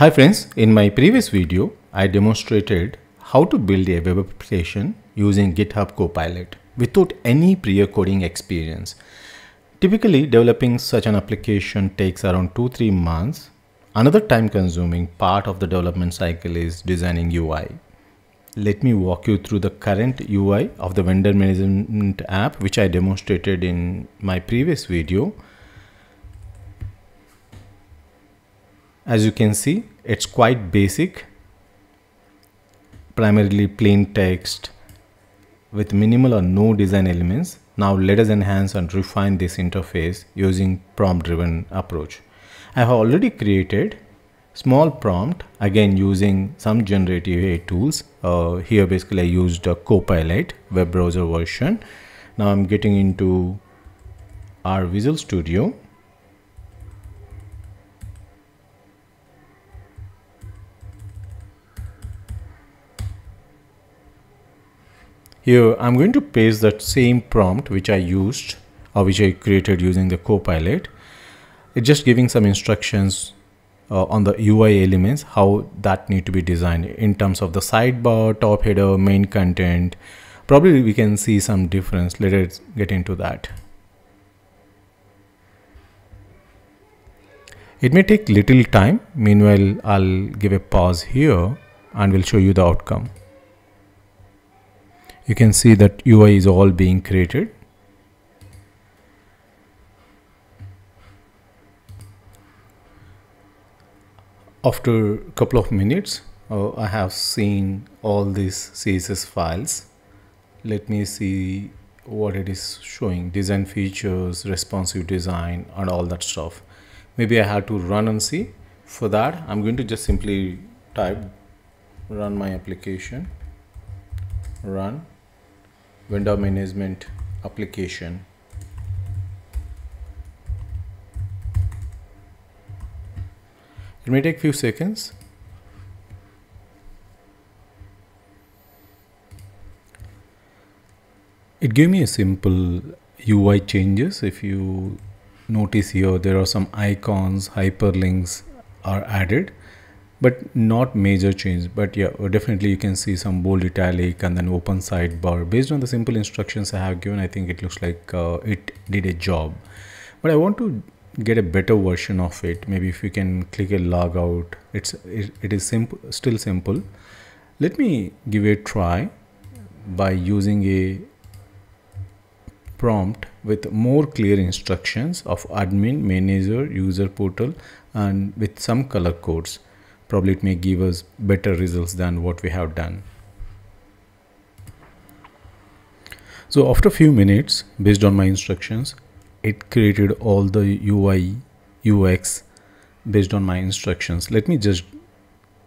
Hi friends, in my previous video, I demonstrated how to build a web application using GitHub Copilot without any prior coding experience. Typically, developing such an application takes around 2-3 months. Another time consuming part of the development cycle is designing UI. Let me walk you through the current UI of the vendor management app which I demonstrated in my previous video. As you can see, it's quite basic, primarily plain text with minimal or no design elements. Now let us enhance and refine this interface using prompt driven approach. I have already created small prompt again using some generative AI tools. Uh, here basically I used a Copilot web browser version. Now I'm getting into our Visual Studio Here I'm going to paste that same prompt which I used or which I created using the Copilot. It's just giving some instructions uh, on the UI elements, how that need to be designed in terms of the sidebar, top header, main content. Probably we can see some difference. Let us get into that. It may take little time. Meanwhile, I'll give a pause here and we'll show you the outcome you can see that UI is all being created. After a couple of minutes uh, I have seen all these CSS files. Let me see what it is showing. Design features responsive design and all that stuff. Maybe I have to run and see. For that I'm going to just simply type run my application. Run vendor management application. It may take few seconds. It gave me a simple UI changes. If you notice here there are some icons hyperlinks are added but not major change but yeah definitely you can see some bold italic and then open sidebar based on the simple instructions i have given i think it looks like uh, it did a job. But i want to get a better version of it. Maybe if you can click a log out it's it, it is simple still simple. Let me give it a try by using a prompt with more clear instructions of admin manager user portal and with some color codes probably it may give us better results than what we have done. So after a few minutes, based on my instructions, it created all the UI, UX based on my instructions. Let me just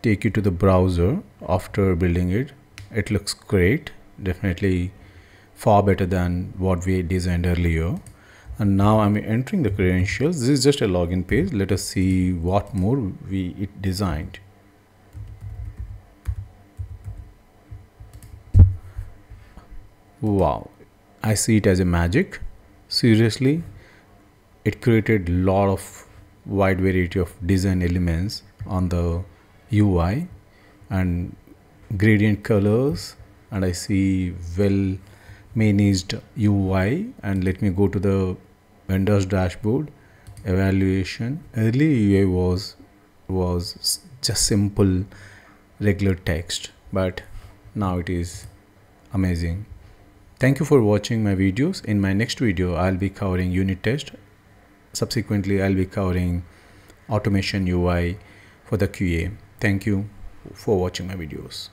take you to the browser after building it. It looks great, definitely far better than what we designed earlier and now I'm entering the credentials. This is just a login page. Let us see what more we it designed. Wow. I see it as a magic. Seriously it created lot of wide variety of design elements on the UI and gradient colors. And I see well managed UI and let me go to the vendors dashboard. Evaluation. Early UI was was just simple regular text but now it is amazing. Thank you for watching my videos. In my next video I'll be covering unit test. Subsequently I'll be covering automation UI for the QA thank you for watching my videos